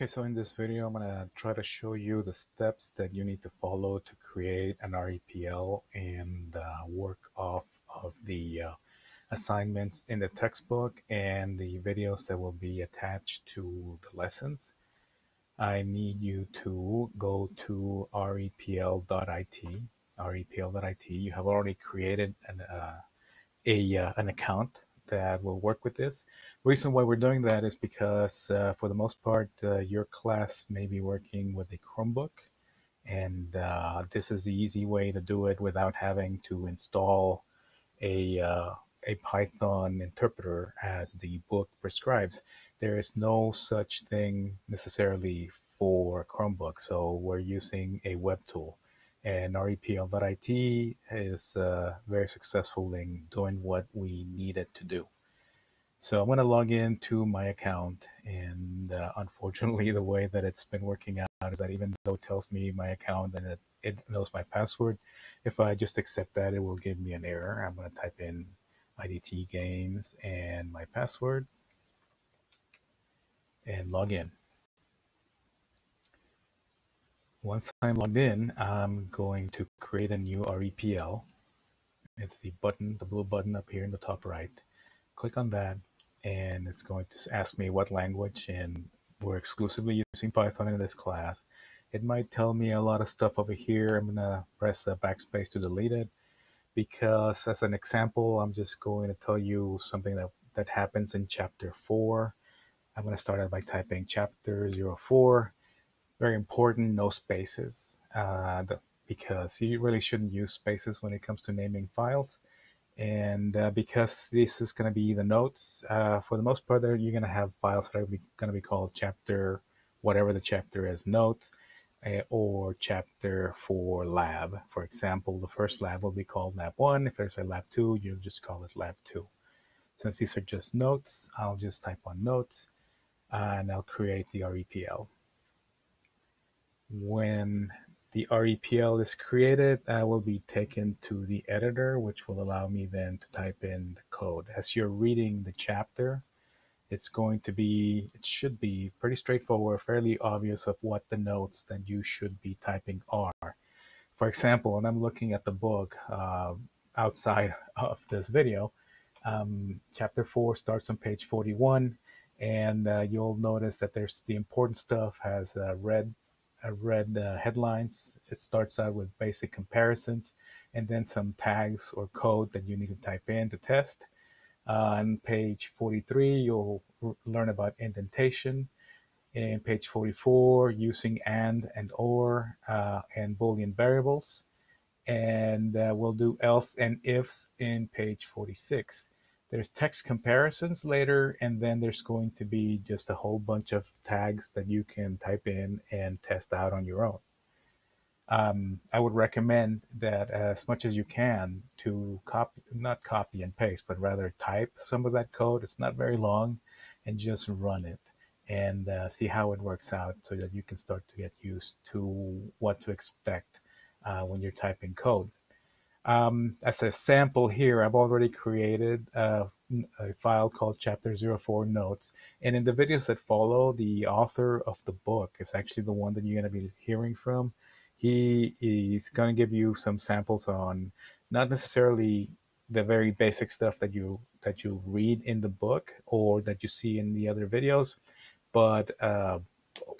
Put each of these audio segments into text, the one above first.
Okay, so in this video, I'm gonna try to show you the steps that you need to follow to create an REPL and uh, work off of the uh, assignments in the textbook and the videos that will be attached to the lessons. I need you to go to repl.it, repl.it. You have already created an, uh, a, uh, an account that will work with this. Reason why we're doing that is because uh, for the most part, uh, your class may be working with a Chromebook and uh, this is the easy way to do it without having to install a, uh, a Python interpreter as the book prescribes. There is no such thing necessarily for Chromebook, so we're using a web tool and REPL.IT is uh, very successful in doing what we needed to do. So I'm going to log into my account, and uh, unfortunately, the way that it's been working out is that even though it tells me my account and it, it knows my password, if I just accept that, it will give me an error. I'm going to type in IDT Games and my password and log in. Once I'm logged in, I'm going to create a new REPL. It's the button, the blue button up here in the top right. Click on that and it's going to ask me what language and we're exclusively using Python in this class. It might tell me a lot of stuff over here. I'm gonna press the backspace to delete it because as an example, I'm just going to tell you something that, that happens in chapter four. I'm gonna start out by typing chapter 04 very important, no spaces, uh, because you really shouldn't use spaces when it comes to naming files. And uh, because this is going to be the notes, uh, for the most part, you're going to have files that are going to be called chapter, whatever the chapter is, notes, uh, or chapter for lab. For example, the first lab will be called lab one. If there's a lab two, you'll just call it lab two. Since these are just notes, I'll just type on notes and I'll create the REPL when the REPL is created, I will be taken to the editor, which will allow me then to type in the code. As you're reading the chapter, it's going to be, it should be pretty straightforward, fairly obvious of what the notes that you should be typing are. For example, when I'm looking at the book uh, outside of this video, um, chapter 4 starts on page 41, and uh, you'll notice that there's the important stuff has uh, red I read the headlines. It starts out with basic comparisons and then some tags or code that you need to type in to test. Uh, on page 43, you'll learn about indentation. In page 44, using and and or uh, and Boolean variables. And uh, we'll do else and ifs in page 46. There's text comparisons later, and then there's going to be just a whole bunch of tags that you can type in and test out on your own. Um, I would recommend that as much as you can to copy, not copy and paste, but rather type some of that code. It's not very long and just run it and uh, see how it works out so that you can start to get used to what to expect uh, when you're typing code. Um, as a sample here, I've already created a, a, file called chapter 04 notes. And in the videos that follow, the author of the book is actually the one that you're going to be hearing from. He is going to give you some samples on not necessarily the very basic stuff that you that you read in the book or that you see in the other videos, but uh,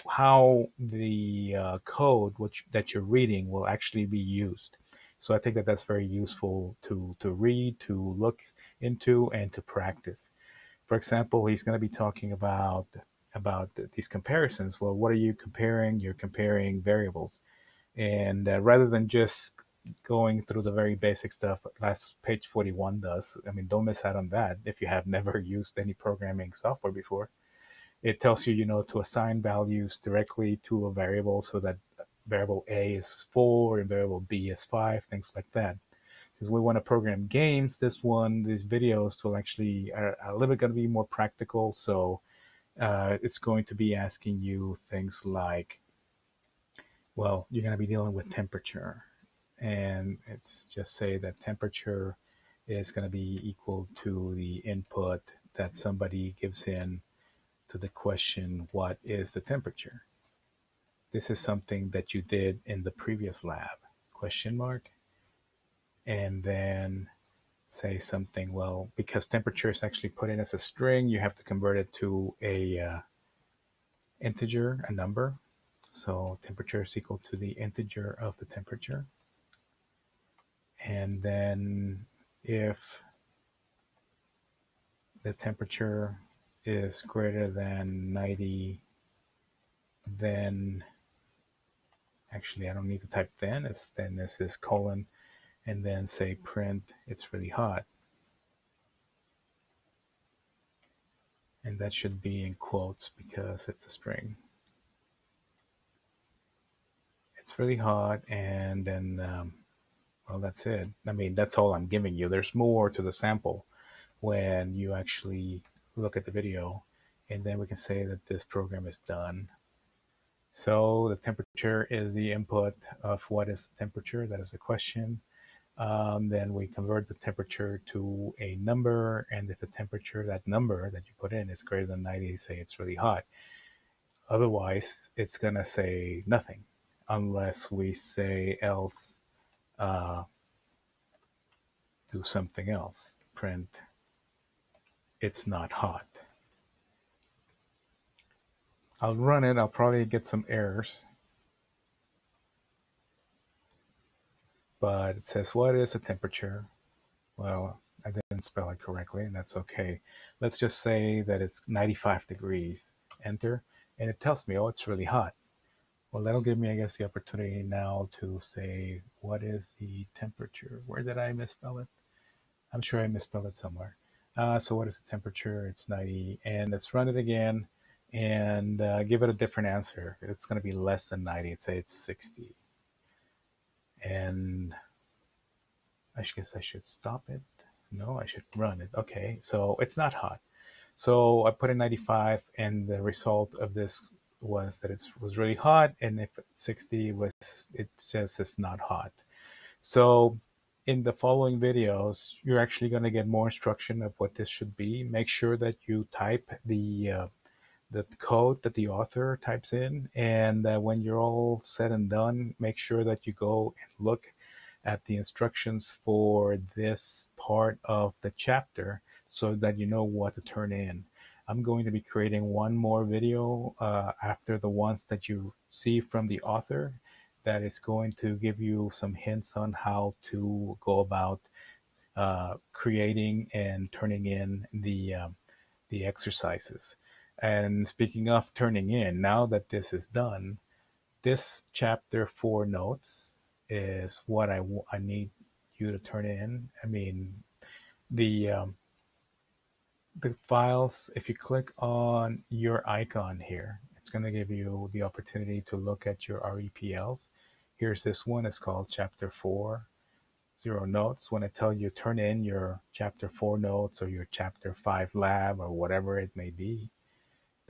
how the uh, code which that you're reading will actually be used. So I think that that's very useful to, to read, to look into, and to practice. For example, he's going to be talking about about these comparisons. Well, what are you comparing? You're comparing variables. And uh, rather than just going through the very basic stuff, last page 41 does, I mean, don't miss out on that if you have never used any programming software before. It tells you, you know, to assign values directly to a variable so that variable A is 4 and variable B is 5, things like that. Since we want to program games, this one, these videos will actually are a little bit going to be more practical. So uh, it's going to be asking you things like, well, you're going to be dealing with temperature. And it's just say that temperature is going to be equal to the input that somebody gives in to the question, what is the temperature? This is something that you did in the previous lab, question mark. And then say something, well, because temperature is actually put in as a string, you have to convert it to a uh, integer, a number. So temperature is equal to the integer of the temperature. And then if the temperature is greater than 90, then actually I don't need to type then, it's then this is colon and then say print it's really hot. And that should be in quotes because it's a string. It's really hot and then, um, well, that's it. I mean, that's all I'm giving you. There's more to the sample when you actually look at the video and then we can say that this program is done. So the temperature is the input of what is the temperature, that is the question. Um, then we convert the temperature to a number, and if the temperature, that number that you put in is greater than 90, say it's really hot. Otherwise, it's going to say nothing unless we say else uh, do something else. Print it's not hot. I'll run it, I'll probably get some errors. But it says, what is the temperature? Well, I didn't spell it correctly, and that's okay. Let's just say that it's 95 degrees. Enter, and it tells me, oh, it's really hot. Well, that'll give me, I guess, the opportunity now to say, what is the temperature? Where did I misspell it? I'm sure I misspelled it somewhere. Uh, so what is the temperature? It's 90. And let's run it again and uh, give it a different answer. It's going to be less than 90. Let's say it's 60. And I guess I should stop it. No, I should run it. Okay, so it's not hot. So I put in 95 and the result of this was that it was really hot. And if 60 was, it says it's not hot. So in the following videos, you're actually going to get more instruction of what this should be. Make sure that you type the uh, the code that the author types in, and uh, when you're all said and done, make sure that you go and look at the instructions for this part of the chapter so that you know what to turn in. I'm going to be creating one more video uh, after the ones that you see from the author that is going to give you some hints on how to go about uh, creating and turning in the um, the exercises. And speaking of turning in, now that this is done, this chapter four notes is what I, I need you to turn in. I mean, the um, the files. If you click on your icon here, it's going to give you the opportunity to look at your REPLs. Here's this one, it's called chapter four, zero notes. When I tell you turn in your chapter four notes or your chapter five lab or whatever it may be,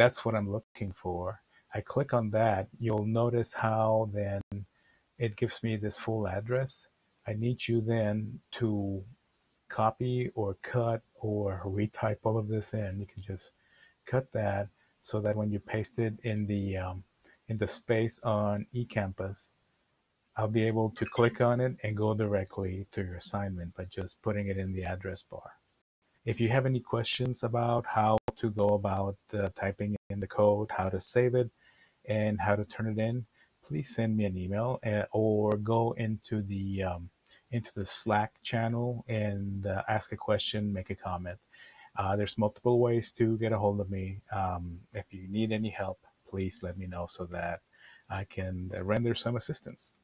that's what I'm looking for. I click on that, you'll notice how then it gives me this full address. I need you then to copy or cut or retype all of this in. You can just cut that so that when you paste it in the um, in the space on eCampus, I'll be able to click on it and go directly to your assignment by just putting it in the address bar. If you have any questions about how to go about uh, typing in the code, how to save it, and how to turn it in, please send me an email uh, or go into the um, into the Slack channel and uh, ask a question, make a comment. Uh, there's multiple ways to get a hold of me. Um, if you need any help, please let me know so that I can render some assistance.